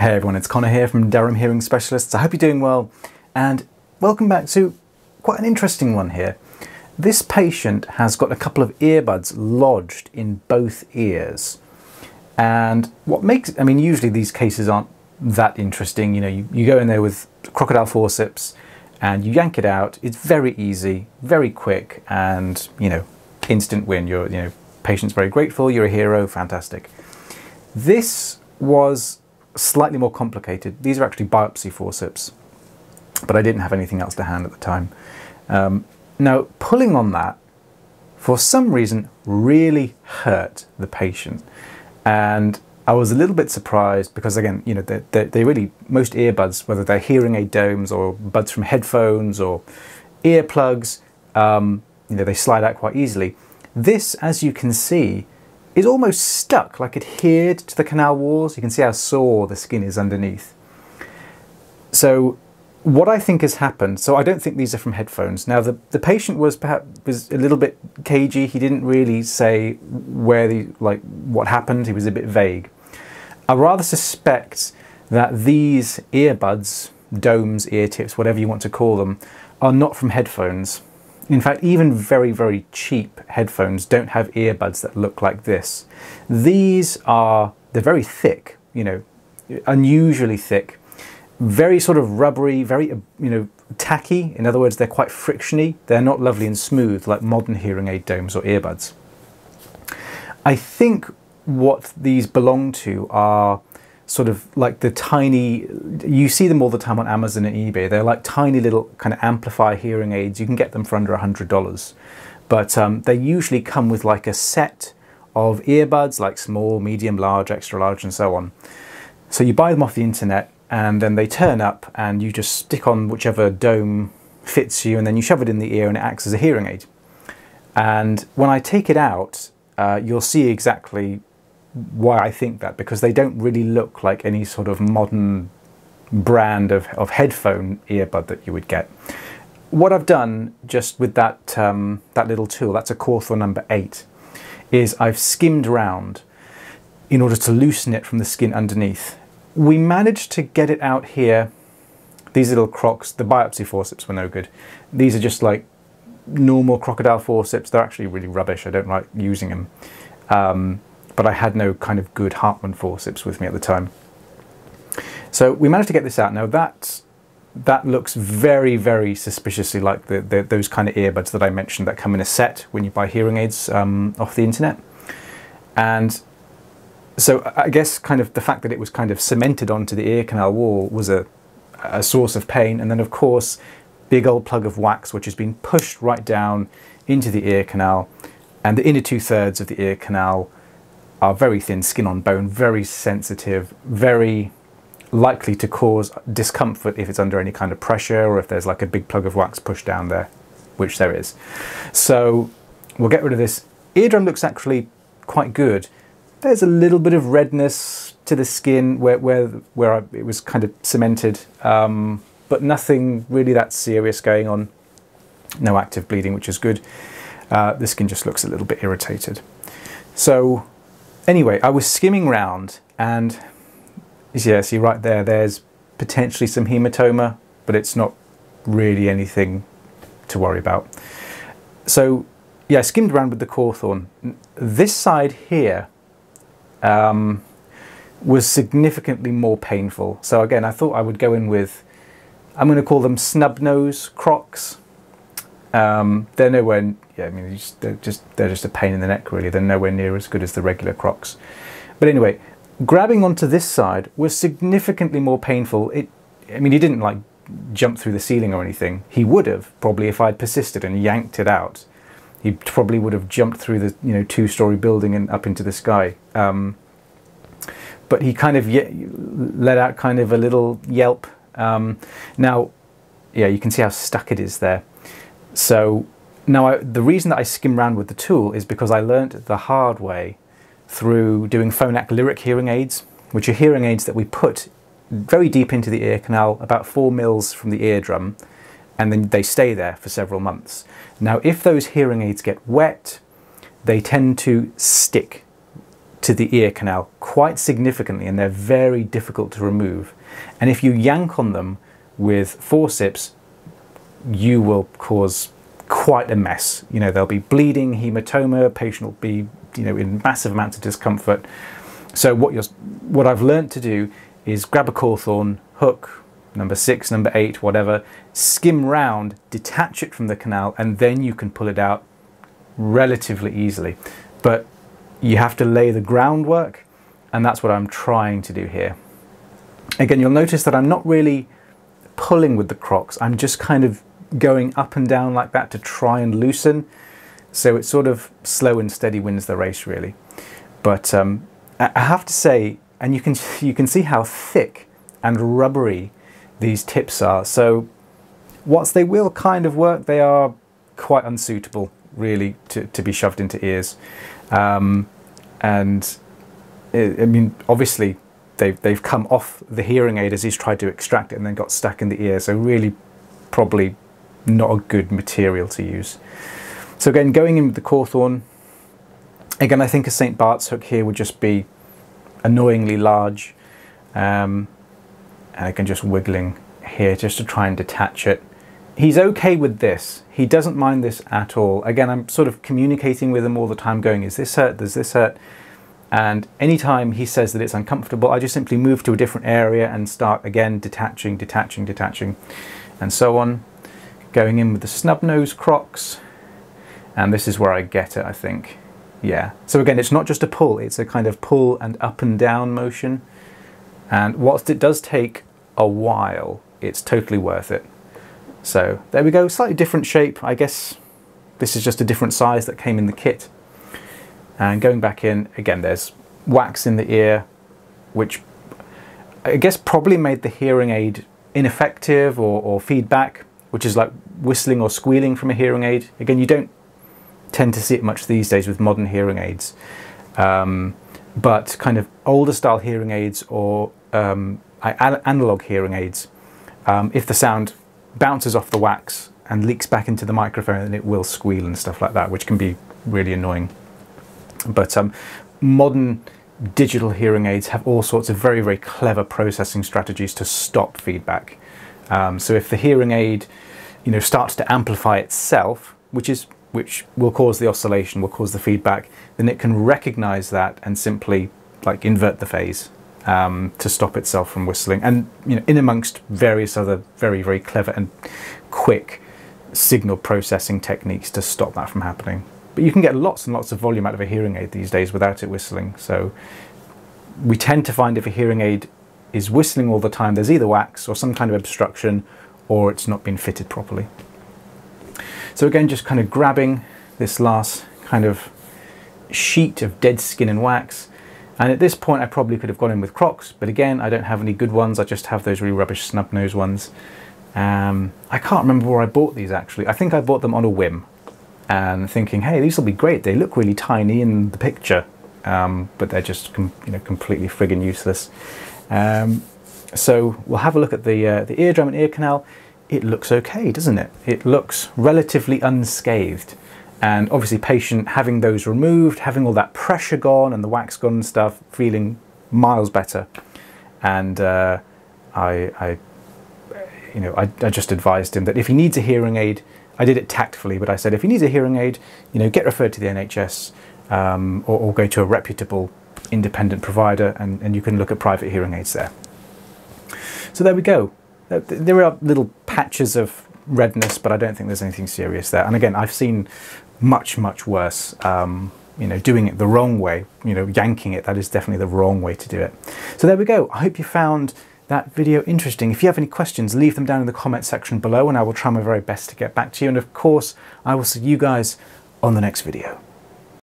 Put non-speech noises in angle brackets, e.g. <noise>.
Hey everyone, it's Connor here from Durham Hearing Specialists. I hope you're doing well and welcome back to quite an interesting one here. This patient has got a couple of earbuds lodged in both ears. And what makes, I mean, usually these cases aren't that interesting. You know, you, you go in there with crocodile forceps and you yank it out. It's very easy, very quick, and, you know, instant win. You're, you know, patient's very grateful, you're a hero, fantastic. This was slightly more complicated. These are actually biopsy forceps, but I didn't have anything else to hand at the time. Um, now, pulling on that, for some reason, really hurt the patient. And I was a little bit surprised because, again, you know, they, they, they really, most earbuds, whether they're hearing aid domes or buds from headphones or earplugs, um, you know, they slide out quite easily. This, as you can see, is almost stuck, like adhered to the canal walls. You can see how sore the skin is underneath. So what I think has happened, so I don't think these are from headphones. Now the, the patient was perhaps was a little bit cagey. He didn't really say where the like what happened. He was a bit vague. I rather suspect that these earbuds, domes, ear tips, whatever you want to call them, are not from headphones. In fact, even very, very cheap headphones don't have earbuds that look like this. These are, they're very thick, you know, unusually thick, very sort of rubbery, very, uh, you know, tacky. In other words, they're quite frictiony. They're not lovely and smooth like modern hearing aid domes or earbuds. I think what these belong to are sort of like the tiny, you see them all the time on Amazon and eBay. They're like tiny little kind of amplifier hearing aids. You can get them for under $100. But um, they usually come with like a set of earbuds, like small, medium, large, extra large, and so on. So you buy them off the internet and then they turn up and you just stick on whichever dome fits you and then you shove it in the ear and it acts as a hearing aid. And when I take it out, uh, you'll see exactly why I think that because they don't really look like any sort of modern brand of, of headphone earbud that you would get. What I've done just with that, um, that little tool, that's a Cawthorn number 8, is I've skimmed around in order to loosen it from the skin underneath. We managed to get it out here. These little crocs, the biopsy forceps were no good. These are just like normal crocodile forceps. They're actually really rubbish. I don't like using them. Um, but I had no kind of good Hartmann forceps with me at the time. So we managed to get this out. Now that that looks very, very suspiciously like the, the, those kind of earbuds that I mentioned that come in a set when you buy hearing aids um, off the internet. And so I guess kind of the fact that it was kind of cemented onto the ear canal wall was a, a source of pain. And then of course, big old plug of wax, which has been pushed right down into the ear canal and the inner two thirds of the ear canal are very thin skin on bone, very sensitive, very likely to cause discomfort if it's under any kind of pressure or if there's like a big plug of wax pushed down there, which there is. So we'll get rid of this. Eardrum looks actually quite good. There's a little bit of redness to the skin where, where, where I, it was kind of cemented, um, but nothing really that serious going on. No active bleeding, which is good. Uh, the skin just looks a little bit irritated. So Anyway, I was skimming round and yeah, see right there, there's potentially some hematoma, but it's not really anything to worry about. So yeah, I skimmed around with the Cawthorn. This side here um, was significantly more painful. So again, I thought I would go in with, I'm going to call them snub nose crocs. Um, they're nowhere yeah, I mean, just, they're just they're just a pain in the neck, really. They're nowhere near as good as the regular Crocs. But anyway, grabbing onto this side was significantly more painful. It, I mean, he didn't like jump through the ceiling or anything. He would have probably if I'd persisted and yanked it out. He probably would have jumped through the you know two-story building and up into the sky. Um, but he kind of let out kind of a little yelp. Um, now, yeah, you can see how stuck it is there. So now, I, the reason that I skim around with the tool is because I learnt the hard way through doing Phonak Lyric hearing aids, which are hearing aids that we put very deep into the ear canal, about four mils from the eardrum, and then they stay there for several months. Now, if those hearing aids get wet, they tend to stick to the ear canal quite significantly and they're very difficult to remove. And if you yank on them with forceps, you will cause quite a mess. You know, there'll be bleeding, hematoma, patient will be, you know, in massive amounts of discomfort. So what you're, what I've learned to do is grab a cawthorn hook, number six, number eight, whatever, skim round, detach it from the canal, and then you can pull it out relatively easily. But you have to lay the groundwork, and that's what I'm trying to do here. Again, you'll notice that I'm not really pulling with the crocs, I'm just kind of going up and down like that to try and loosen. So it's sort of slow and steady wins the race, really. But um, I have to say, and you can <laughs> you can see how thick and rubbery these tips are. So whilst they will kind of work, they are quite unsuitable, really, to, to be shoved into ears. Um, and it, I mean, obviously, they've they've come off the hearing aid as he's tried to extract it and then got stuck in the ear. So really, probably not a good material to use. So again, going in with the Cawthorn, again, I think a St. Bart's hook here would just be annoyingly large. Um, and again, just wiggling here just to try and detach it. He's okay with this. He doesn't mind this at all. Again, I'm sort of communicating with him all the time going, is this hurt? Does this hurt? And anytime he says that it's uncomfortable, I just simply move to a different area and start again detaching, detaching, detaching, and so on going in with the snub nose crocs. And this is where I get it I think. Yeah. So again it's not just a pull it's a kind of pull and up and down motion. And whilst it does take a while it's totally worth it. So there we go slightly different shape I guess. This is just a different size that came in the kit. And going back in again there's wax in the ear which I guess probably made the hearing aid ineffective or, or feedback which is like whistling or squealing from a hearing aid. Again, you don't tend to see it much these days with modern hearing aids. Um, but kind of older style hearing aids or um, analog hearing aids, um, if the sound bounces off the wax and leaks back into the microphone, then it will squeal and stuff like that, which can be really annoying. But um, modern digital hearing aids have all sorts of very, very clever processing strategies to stop feedback. Um, so if the hearing aid, you know, starts to amplify itself, which is which will cause the oscillation, will cause the feedback, then it can recognize that and simply like invert the phase um, to stop itself from whistling. And you know, in amongst various other very very clever and quick signal processing techniques to stop that from happening. But you can get lots and lots of volume out of a hearing aid these days without it whistling. So we tend to find if a hearing aid is whistling all the time, there's either wax or some kind of obstruction or it's not been fitted properly. So again, just kind of grabbing this last kind of sheet of dead skin and wax. And at this point, I probably could have gone in with Crocs, but again, I don't have any good ones. I just have those really rubbish snub nose ones. Um, I can't remember where I bought these actually. I think I bought them on a whim and thinking, hey, these will be great. They look really tiny in the picture, um, but they're just you know completely friggin' useless. Um, so we'll have a look at the, uh, the eardrum and ear canal. It looks okay, doesn't it? It looks relatively unscathed. And obviously patient having those removed, having all that pressure gone and the wax gone and stuff, feeling miles better. And uh, I, I, you know, I, I just advised him that if he needs a hearing aid, I did it tactfully, but I said if he needs a hearing aid, you know, get referred to the NHS um, or, or, go to a reputable independent provider and, and you can look at private hearing aids there. So there we go. There are little patches of redness, but I don't think there's anything serious there. And again, I've seen much, much worse. Um, you know, doing it the wrong way, you know, yanking it, that is definitely the wrong way to do it. So there we go. I hope you found that video interesting. If you have any questions, leave them down in the comment section below and I will try my very best to get back to you. And of course, I will see you guys on the next video.